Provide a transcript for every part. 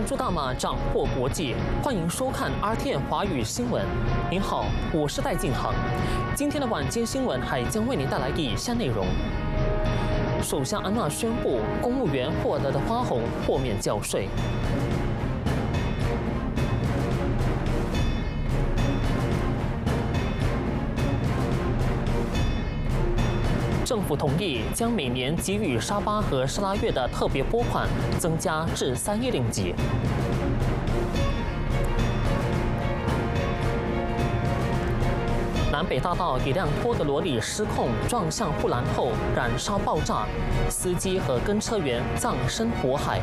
关注大马，掌握国际，欢迎收看 RTN 华语新闻。您好，我是戴静航。今天的晚间新闻还将为您带来以下内容：首相安娜宣布，公务员获得的花红豁免缴税。不同意将每年给予沙巴和沙拉越的特别拨款增加至三亿令吉。南北大道一辆波德罗里失控撞向护栏后燃烧爆炸，司机和跟车员葬身火海。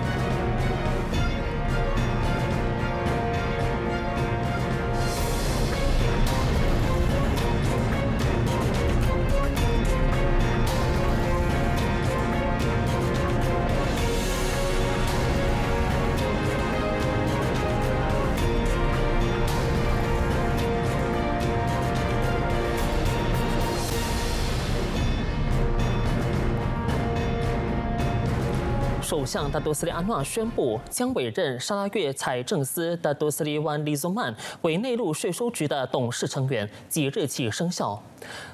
首相达多斯里安纳宣布，将委任沙拉越财政司的多斯里万利宗曼为内陆税收局的董事成员，即日起生效。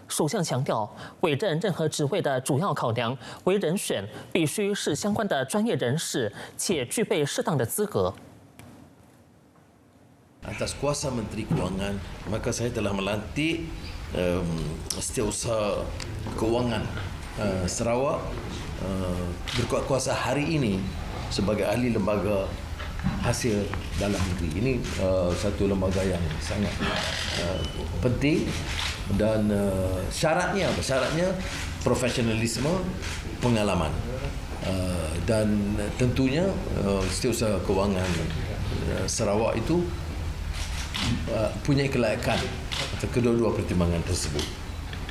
首相强调，委任任何职位的主要考量为人选必须是相关的专业人士，且具备适当的资格。Atas kuasa Menteri Keuangan, maka saya telah melantik Setiausaha Keuangan Sarawak. Berkuat kuasa hari ini sebagai ahli lembaga hasil dalam negeri. Ini uh, satu lembaga yang sangat uh, penting dan uh, syaratnya apa? Syaratnya profesionalisme, pengalaman. Uh, dan tentunya uh, setiausaha kewangan uh, Sarawak itu uh, punya kelayakan kedua-dua pertimbangan tersebut.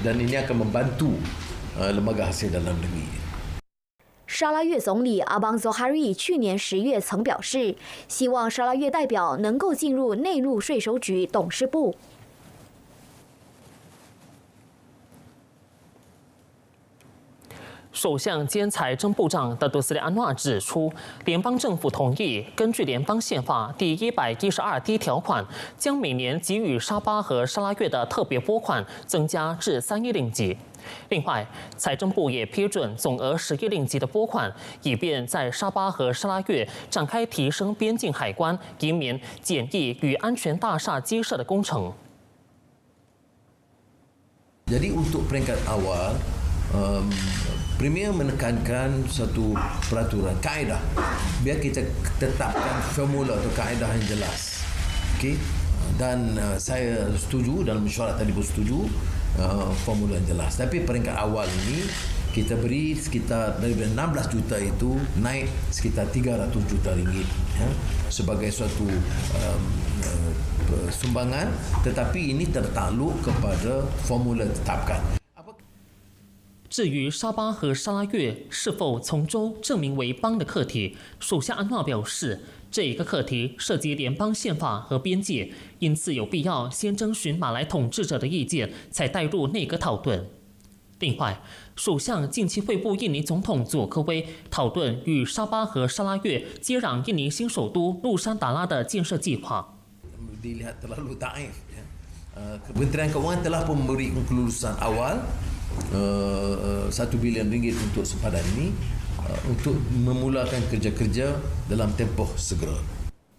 Dan ini akan membantu uh, lembaga hasil dalam negeri. 沙拉越总理阿邦佐哈瑞去年十月曾表示，希望沙拉越代表能够进入内陆税收局董事部。首相兼财政部长的杜斯里安纳指出，联邦政府同意根据联邦宪法第一百一十二 D 条款，将每年给予沙巴和沙拉越的特别拨款增加至三亿令吉。另外，财政部也批准总额十亿令吉的拨款，以便在沙巴和沙拉越展开提升边境海关、移民检疫与安全大厦基设的工程。Jadi untuk peringkat awal. Premier menekankan satu peraturan kaedah biar kita tetapkan formula atau kaedah yang jelas. Okey. Dan uh, saya setuju dalam mesyuarat tadi pun setuju uh, formula yang jelas. Tapi peringkat awal ini kita beri sekitar dari 16 juta itu naik sekitar 300 juta ringgit ya, sebagai suatu um, uh, sumbangan tetapi ini tertakluk kepada formula tetapkan. 至于沙巴和沙拉越是否从州证明为邦的课题，首相安纳表示，这一个课题涉及联邦宪法和边界，因此有必要先征询马来统治者的意见，才带入内阁讨论。另外，首相近期会晤印尼总统佐科威，讨论与沙巴和沙拉越接壤印尼新首都陆山达拉的建设计划。satu bilion ringgit untuk sempadan ini uh, untuk memulakan kerja-kerja dalam tempoh segera.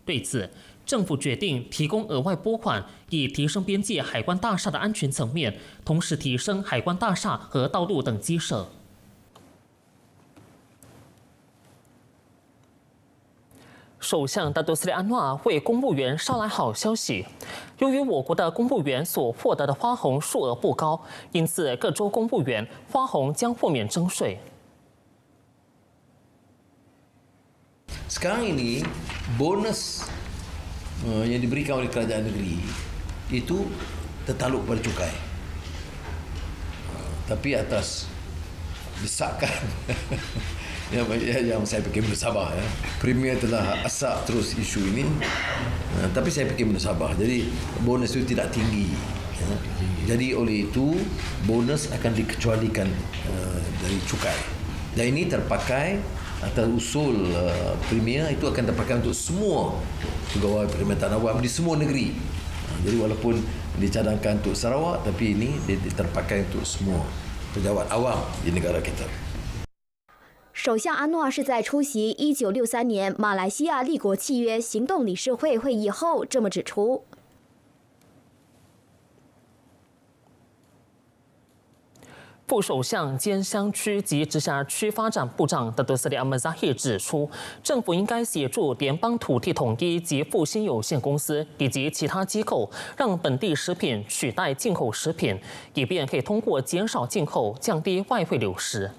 对此，政府决定提供额外拨款，以提升边界海关大厦的安全层面，同时提升海关大厦和道路等基设。 首相达多斯里安纳为公务员捎来好消息。由于我国的公务员所获得的花红数额不高，因此各州公务员花红将豁免征税。Sekarang ini bonus yang diberikan oleh kerajaan negeri itu tertaluk pada cukai. Tapi atas desakan yang, yang saya fikir bersabar ya. Premier telah asap terus isu ini. Uh, tapi saya fikir bersabar. Jadi bonus itu tidak tinggi. Ya. Jadi oleh itu bonus akan dikecualikan uh, dari cukai. Dan ini terpakai atas usul uh, Premier itu akan terpakai untuk semua pegawai Perkhidmatan Awam di semua negeri. Uh, jadi walaupun dicadangkan untuk Sarawak tapi ini dia terpakai untuk semua pejabat awam di negara kita. 首相阿诺是在出席一九六三年马来西亚立国契约行动理事会会议后这么指出。副首相兼乡区及直辖区发展部长的德斯里阿曼扎希指出，政府应该协助联邦土地统一及复兴有限公司以及其他机构，让本地食品取代进口食品，以便可以通过减少进口，降低外汇流失。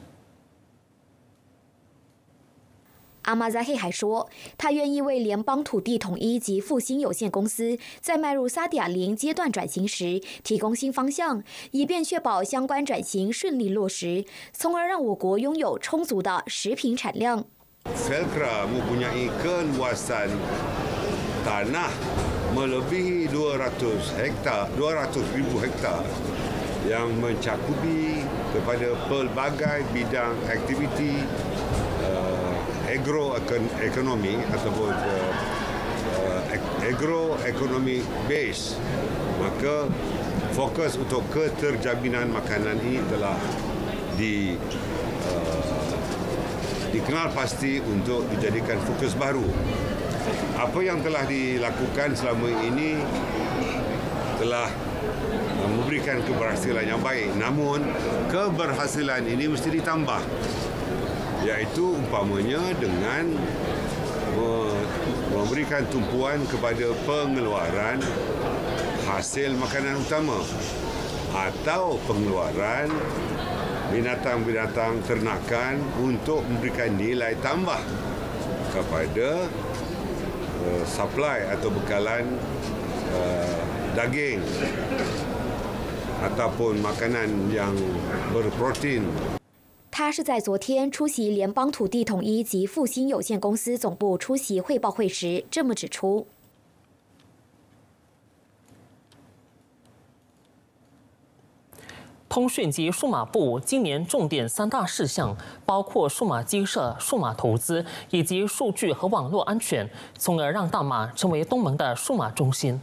阿马扎黑还说，他愿意为联邦土地统一及复兴有限公司在迈入萨迪亚零阶段转型时提供新方向，以便确保相关转型顺利落实，从而让我国拥有充足的食品产量。Felkra mempunyai keluasan tanah melebihi 200 hektar, 200 ribu hektar yang mencakupi kepada pelbagai bidang aktiviti agroekonomi ataupun uh, agroekonomi base maka fokus untuk keterjaminan makanan ini telah di uh, dikenal pasti untuk dijadikan fokus baru. Apa yang telah dilakukan selama ini telah memberikan keberhasilan yang baik. Namun keberhasilan ini mesti ditambah iaitu umpamanya dengan memberikan tumpuan kepada pengeluaran hasil makanan utama atau pengeluaran binatang-binatang ternakan untuk memberikan nilai tambah kepada uh, supply atau bekalan uh, daging ataupun makanan yang berprotein 他是在昨天出席联邦土地统一及复兴有限公司总部出席汇报会时这么指出。通讯及数码部今年重点三大事项包括数码机设、数码投资以及数据和网络安全，从而让大马成为东盟的数码中心。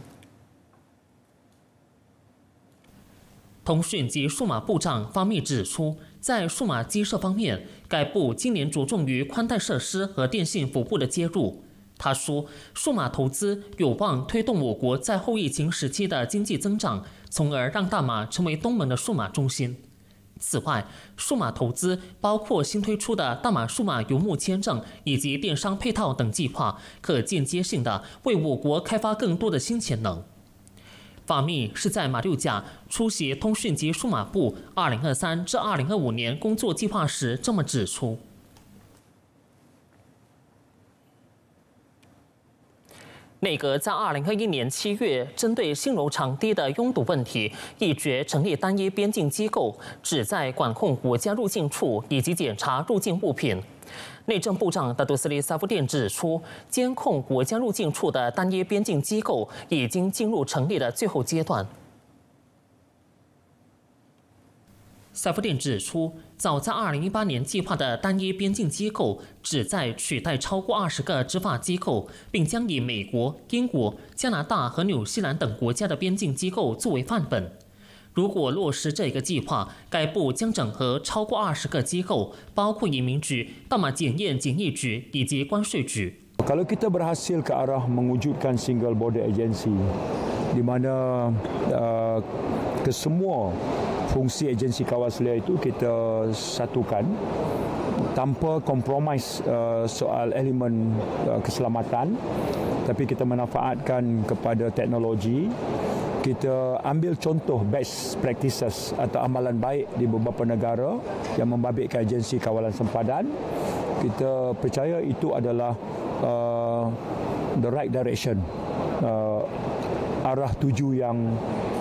通讯及数码部长方密指出，在数码机设方面，该部今年着重于宽带设施和电信服务的接入。他说，数码投资有望推动我国在后疫情时期的经济增长，从而让大马成为东盟的数码中心。此外，数码投资包括新推出的大马数码游牧签证以及电商配套等计划，可间接性的为我国开发更多的新潜能。法密是在马六甲出席通讯及数码部2023至2025年工作计划时这么指出。内阁在2021年7月针对新楼场地的拥堵问题，一决成立单一边境机构，旨在管控国家入境处以及检查入境物品。内政部长达杜斯利萨夫电指出，监控国家入境处的单一边境机构已经进入成立的最后阶段。萨夫电指出，早在2018年计划的单一边境机构旨在取代超过20个执法机构，并将以美国、英国、加拿大和纽西兰等国家的边境机构作为范本。如果落实这个计划，该部将整合超过二十个机构，包括移民局、大马检验检疫局以及关税局。Kalau kita berhasil ke arah mewujudkan single border agency, di mana uh, kesemua fungsi agensi kawaselia itu kita satukan tanpa kompromis uh, soal elemen uh, keselamatan, tapi kita manfaatkan kepada teknologi kita ambil contoh best practices atau amalan baik di beberapa negara yang membabitkan agensi kawalan sempadan kita percaya itu adalah uh, the right direction uh, arah tuju yang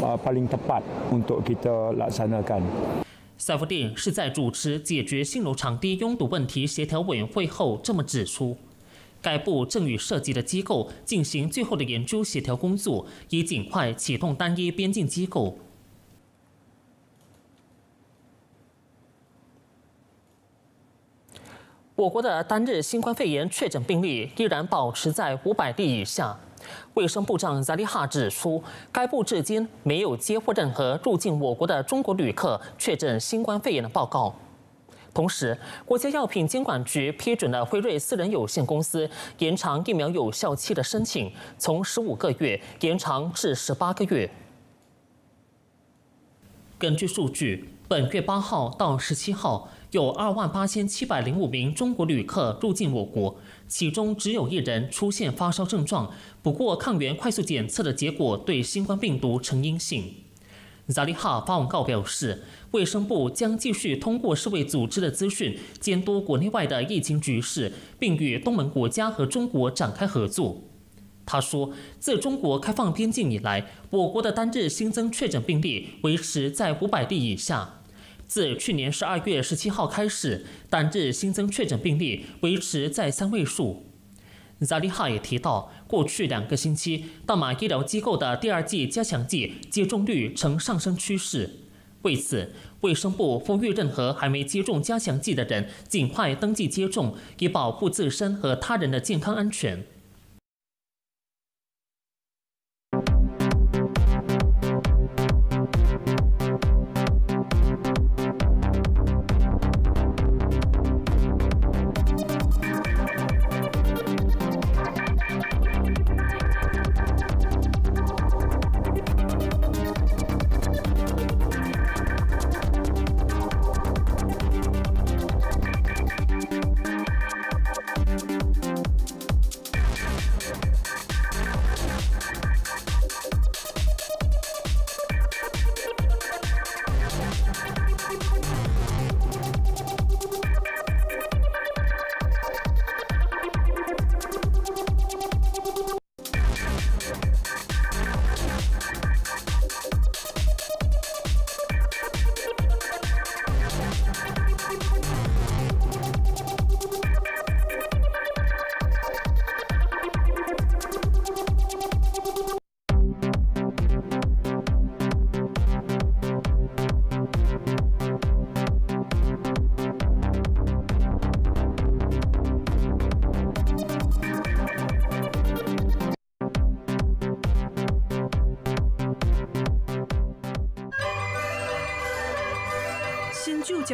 uh, paling tepat untuk kita laksanakan 赛夫丁是在主持解决新楼场地拥堵问题协调委员会后这么指出。 该部正与涉及的机构进行最后的研究协调工作，以尽快启动单一边境机构。我国的单日新冠肺炎确诊病例依然保持在五百例以下。卫生部长扎利哈指出，该部至今没有接获任何入境我国的中国旅客确诊新冠肺炎的报告。同时，国家药品监管局批准了辉瑞私人有限公司延长疫苗有效期的申请，从十五个月延长至十八个月。根据数据，本月八号到十七号。有二万八千七百零五名中国旅客入境我国，其中只有一人出现发烧症状，不过抗原快速检测的结果对新冠病毒呈阴性。扎利哈发文告表示，卫生部将继续通过世卫组织的资讯，监督国内外的疫情局势，并与东盟国家和中国展开合作。他说，自中国开放边境以来，我国的单日新增确诊病例维持在五百例以下。自去年十二月十七号开始，单日新增确诊病例维持在三位数。扎利哈也提到，过去两个星期，大马医疗机构的第二剂加强剂接种率呈上升趋势。为此，卫生部呼吁任何还没接种加强剂的人尽快登记接种，以保护自身和他人的健康安全。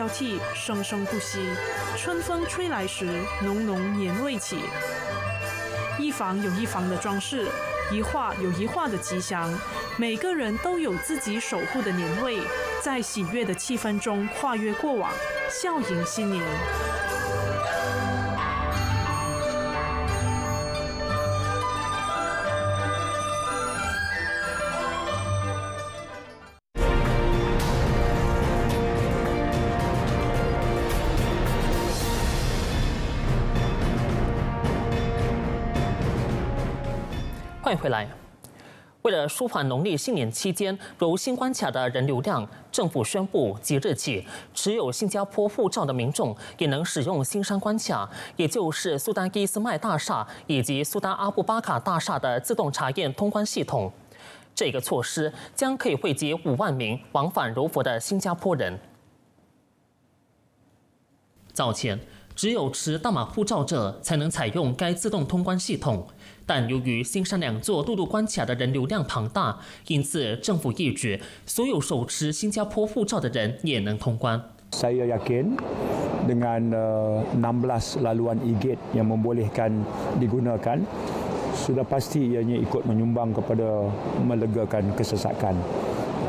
交替，生生不息。春风吹来时，浓浓年味起。一房有一房的装饰，一画有一画的吉祥。每个人都有自己守护的年味，在喜悦的气氛中跨越过往，笑迎新年。欢迎回来。为了舒缓农历新年期间如新关卡的人流量，政府宣布即日起，持有新加坡护照的民众也能使用新山关卡，也就是苏丹伊斯麦大厦以及苏丹阿布巴卡大厦的自动查验通关系统。这个措施将可以惠及五万名往返柔佛的新加坡人。早前，只有持大马护照者才能采用该自动通关系统。但由于新山两座陆路关卡的人流量庞大，因此政府意决所有手持新加坡护照的人也能通关。Saya yakin dengan 16 laluan e-gate yang membolehkan digunakan sudah pasti ianya ikut menyumbang kepada melegakan kesesakan.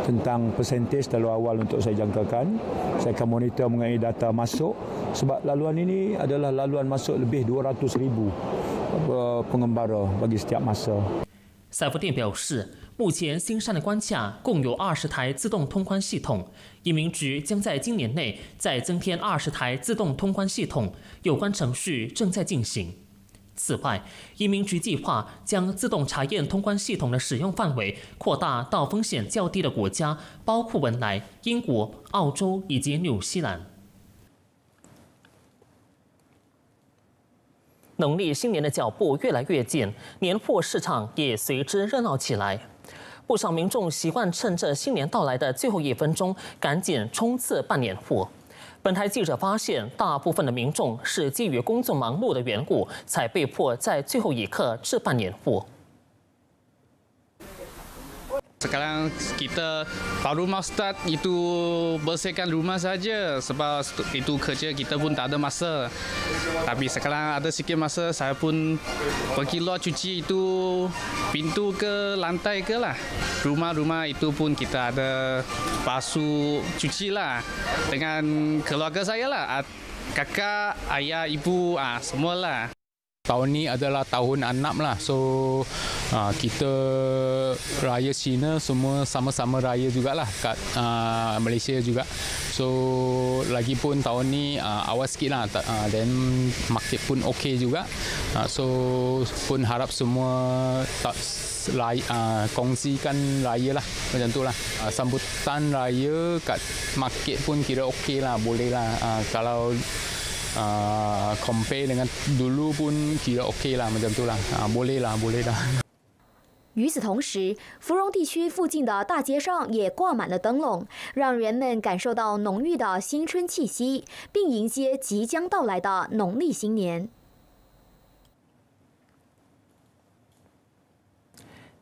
Tentang persentage terlalu awal untuk saya jangkakan, saya akan monitor mengenai data masuk sebab laluan ini adalah laluan masuk lebih 200 ribu 赛福店表示，目前新山的关卡共有二十台自动通关系统，移民局将在今年内再增添二十台自动通关系统，有关程序正在进行。此外，移民局计划将自动查验通关系统的使用范围扩大到风险较低的国家，包括文莱、英国、澳洲以及纽西兰。农历新年的脚步越来越近，年货市场也随之热闹起来。不少民众习惯趁着新年到来的最后一分钟，赶紧冲刺办年货。本台记者发现，大部分的民众是基于工作忙碌的缘故，才被迫在最后一刻置办年货。Sekarang kita baru mau start itu bersihkan rumah saja sebab itu kerja kita pun tak ada masa. Tapi sekarang ada sikit masa saya pun pergi luar cuci itu pintu ke lantai ke lah. Rumah-rumah itu pun kita ada basuh cuci lah dengan keluarga saya lah. Kakak, ayah, ibu, ah semua lah. Tahun ni adalah tahun anak lah. So uh, kita raya Cina semua sama-sama raya jugalah kat uh, Malaysia juga. So lagipun tahun ni uh, awal sikit lah. Uh, then market pun okey juga. Uh, so pun harap semua tak raya, uh, kongsikan raya lah macam tu lah uh, sambutan raya kat market pun kira okey lah boleh lah uh, kalau uh, compare dengan dulu pun kira okey lah macam tu lah uh, boleh lah boleh lah 与此同时，芙蓉地区附近的大街上也挂满了灯笼，让人们感受到浓郁的新春气息，并迎接即将到来的农历新年。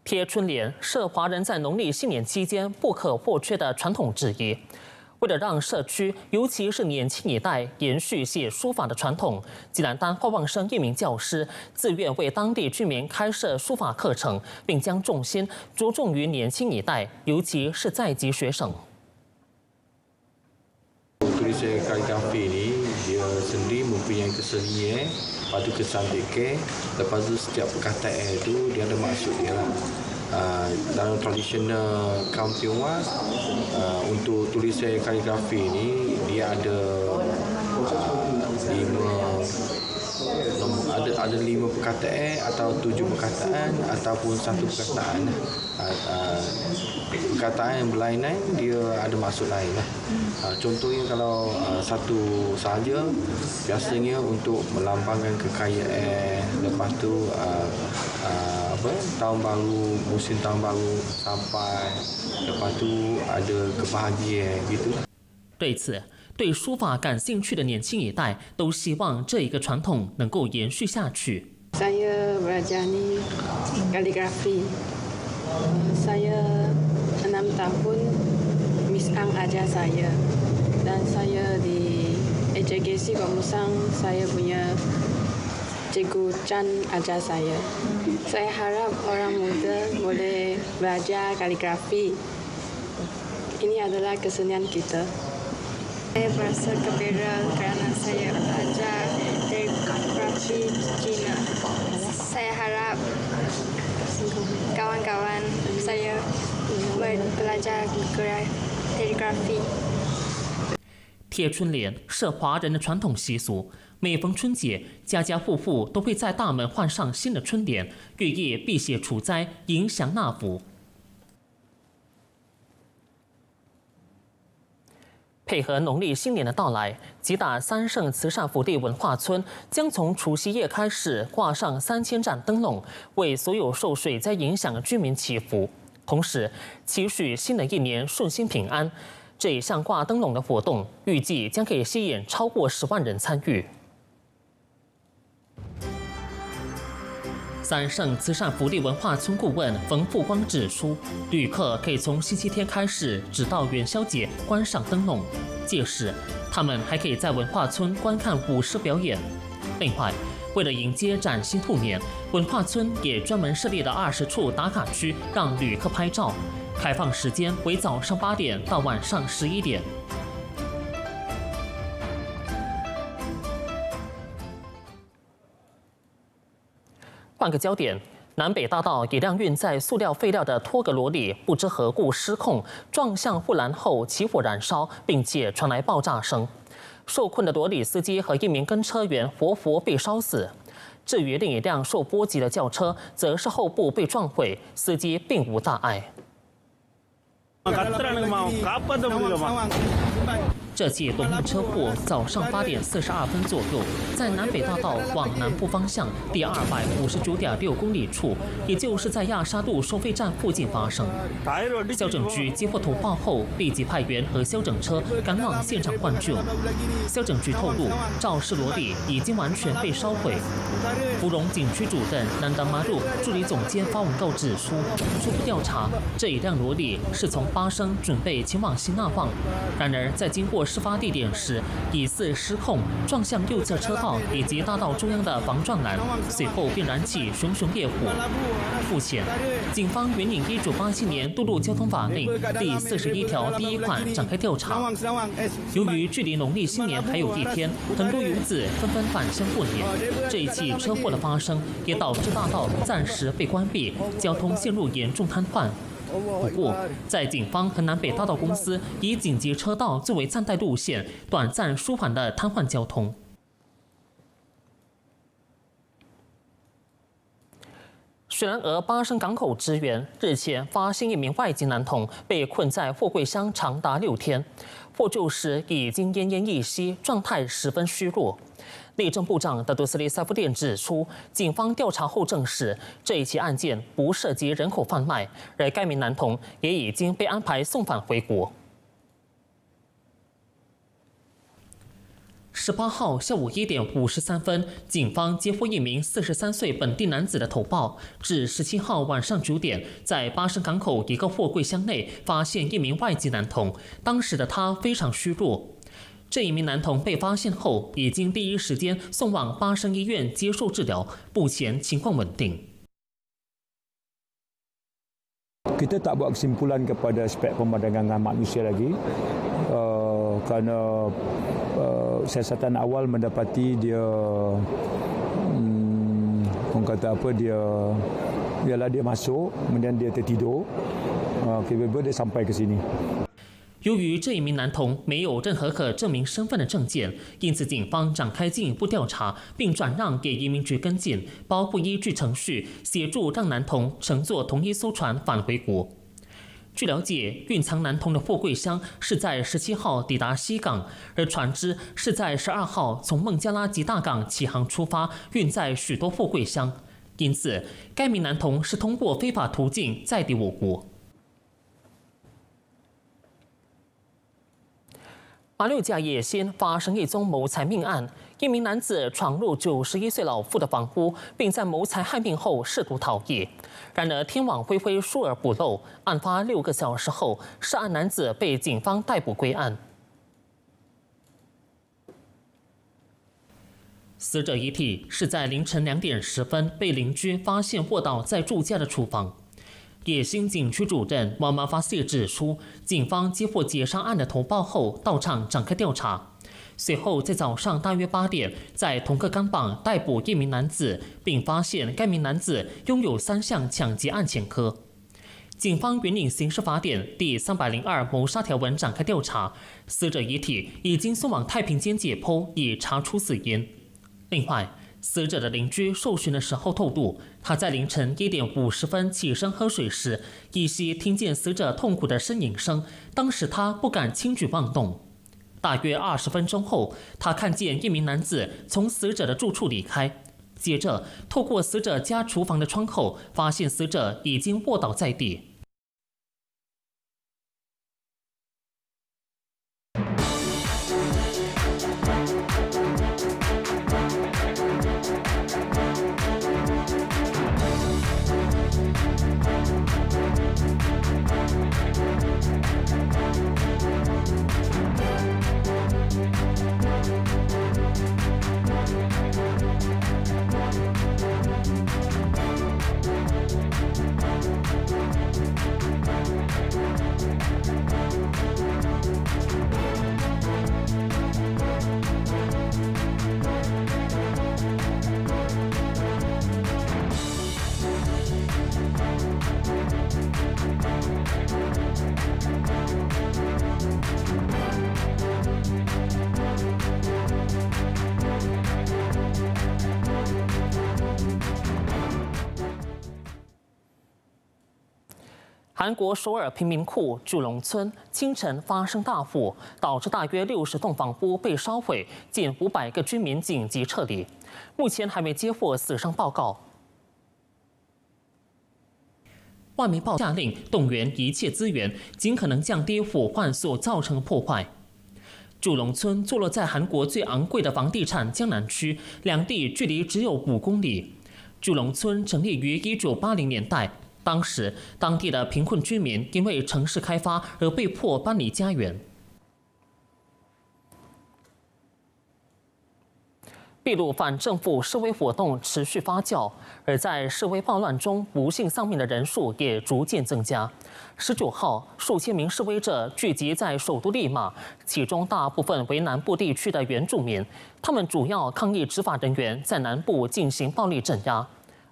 贴春联是华人在农历新年期间不可或缺的传统之一。为了让社区，尤其是年轻一代延续写书法的传统，济南丹花望生一名教师自愿为当地居民开设书法课程，并将重心着重于年轻一代，尤其是在籍学生。Lepas tu kesan dia ke Lepas tu setiap 蛮熟的 Uh, dalam tradisional kaum Tionghoa uh, untuk tulisan kaligrafi ni dia ada uh, lima ada ada lima perkataan atau tujuh perkataan ataupun satu perkataan uh, uh, perkataan yang berlainan dia ada maksud lain lah. Uh, contohnya kalau uh, satu saja biasanya untuk melambangkan kekayaan lepas tu uh, uh, apa tahun baru musim tahun baru sampai lepas tu ada kebahagiaan gitu 对此，对书法感兴趣的年轻一代都希望这一个传统能够延续下去。Saya belajar ni kaligrafi. Saya enam tahun Miss Ang ajar saya dan saya di AJGC Bamusang saya punya Cikgu Chan ajar saya. Saya harap orang muda boleh belajar kaligrafi. Ini adalah kesenian kita. Saya berasa gembira kerana saya belajar kaligrafi Cina. Saya harap kawan-kawan saya belajar kaligrafi. 贴春联是华人的传统习俗，每逢春节，家家户户都会在大门换上新的春联，寓意辟邪除灾、迎祥纳福。配合农历新年的到来，吉打三圣慈善福地文化村将从除夕夜开始挂上三千盏灯笼，为所有受水灾影响的居民祈福，同时期许新的一年顺心平安。这一项挂灯笼的活动，预计将可以吸引超过十万人参与。三圣慈善福利文化村顾问冯富光指出，旅客可以从星期天开始，直到元宵节观赏灯笼，届时他们还可以在文化村观看舞狮表演。另外，为了迎接崭新兔年，文化村也专门设立了二十处打卡区，让旅客拍照。开放时间为早上八点到晚上十一点。换个焦点，南北大道一辆运载塑料废料的拖格罗里不知何故失控，撞向护栏后起火燃烧，并且传来爆炸声。受困的罗里司机和一名跟车员活活被烧死。至于另一辆受波及的轿车，则是后部被撞毁，司机并无大碍。这起夺命车祸早上八点四十二分左右，在南北大道往南部方向第二百五十九点六公里处，也就是在亚沙路收费站附近发生。消拯局接获通报后，立即派员和消拯车赶往现场灌救。消拯局透露，肇事罗里已经完全被烧毁。芙蓉景区主任南达马路助理总监发文告指出，初步调查，这一辆罗里是从巴生准备前往新纳旺，然而在经过事发地点时，疑似失控撞向右侧车道以及大道中央的防撞栏，随后便燃起熊熊烈火。目前，警方援引一九八七年道路交通法令第四十一条第一款展开调查。由于距离农历新年还有一天，很多游子纷纷返乡过年，这一起车祸的发生也导致大道暂时被关闭，交通陷入严重瘫痪。不过，在警方和南北大道公司以紧急车道作为暂代路线，短暂舒缓了瘫痪交通。雪兰莪巴生港口支援日前发现一名外籍男童被困在货柜箱长达六天，获救时已经奄奄一息，状态十分虚弱。内政部长的杜斯利塞夫店指出，警方调查后证实这一起案件不涉及人口贩卖，而该名男童也已经被安排送返回国。十八号下午一点五十三分，警方接获一名四十三岁本地男子的投报，至十七号晚上九点，在巴生港口一个货柜箱内发现一名外籍男童，当时的他非常虚弱。这一名男童被发现后，已经第一时间送往巴生医院接受治疗，目前情况稳定。Kita tak buat kesimpulan kepada aspek pemandangan manusia lagi uh, kerana uh, siasatan awal mendapati dia um, orang kata apa dia ialah dia masuk kemudian dia tertidur uh, tiba-tiba dia sampai ke sini 由于这一名男童没有任何可证明身份的证件，因此警方展开进一步调查，并转让给移民局跟进，包括依据程序协助让男童乘坐同一艘船返回国。据了解，运藏男童的货柜箱是在十七号抵达西港，而船只是在十二号从孟加拉吉大港起航出发，运载许多货柜箱，因此该名男童是通过非法途径再抵我国。马六甲野先发生一宗谋财命案，一名男子闯入九十一岁老妇的房屋，并在谋财害命后试图逃逸。然而天网恢恢，疏而不漏，案发六个小时后，涉案男子被警方逮捕归案。死者遗体是在凌晨两点十分被邻居发现卧倒在住家的厨房。野新景区主任王马发谢指出，警方接获劫杀案的投报后，到场展开调查。随后在早上大约八点，在同个钢榜逮捕一名男子，并发现该名男子拥有三项抢劫案前科。警方援引刑事法典第三百零二谋杀条文展开调查，死者遗体已经送往太平间解剖，以查出死因。另外，死者的邻居受询的时候透露他在凌晨一点五十分起身喝水时依稀听见死者痛苦的呻吟声当时他不敢轻举妄动。大约二十分钟后他看见一名男子从死者的住处离开接着透过死者家厨房的窗口发现死者已经卧倒在地。韩国首尔贫民窟祝龙村清晨发生大火，导致大约六十栋房屋被烧毁，近五百个居民紧急撤离。目前还没接获死伤报告。外媒报下令动员一切资源，尽可能降低火患所造成的破坏。祝龙村坐落在韩国最昂贵的房地产江南区，两地距离只有五公里。祝龙村成立于一九八零年代。当时，当地的贫困居民因为城市开发而被迫搬离家园。秘鲁反政府示威活动持续发酵，而在示威暴乱中不幸丧命的人数也逐渐增加。十九号，数千名示威者聚集在首都利马，其中大部分为南部地区的原住民，他们主要抗议执法人员在南部进行暴力镇压。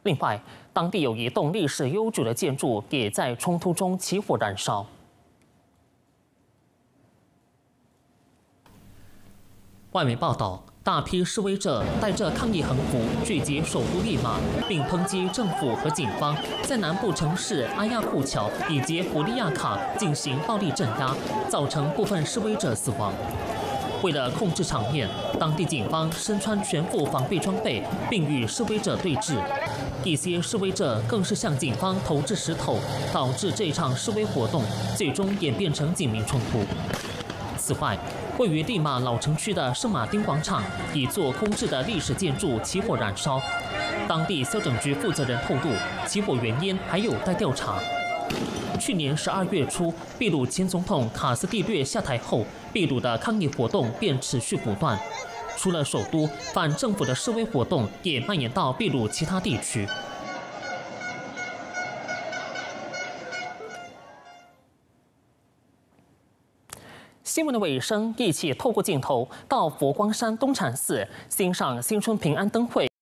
另外，当地有一栋历史悠久的建筑也在冲突中起火燃烧。外媒报道，大批示威者带着抗议横幅聚集首都利马，并抨击政府和警方在南部城市阿亚库桥以及普利亚卡进行暴力镇压，造成部分示威者死亡。为了控制场面，当地警方身穿全副防备装备，并与示威者对峙。一些示威者更是向警方投掷石头，导致这场示威活动最终演变成警民冲突。此外，位于利马老城区的圣马丁广场一座空置的历史建筑起火燃烧，当地消整局负责人透露，起火原因还有待调查。去年十二月初，秘鲁前总统卡斯蒂略下台后，秘鲁的抗议活动便持续不断。除了首都，反政府的示威活动也蔓延到秘鲁其他地区。新闻的尾声，一起透过镜头到佛光山东禅寺欣赏新春平安灯会。